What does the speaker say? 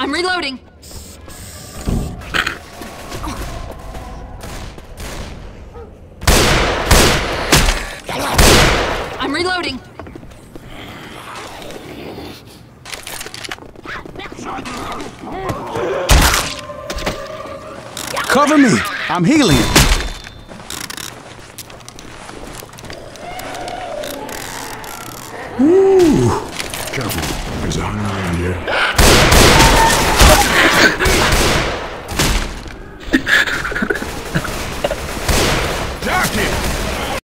I'm reloading. I'm reloading. Cover me! I'm healing. Ooh. Careful. There's a hunter around here.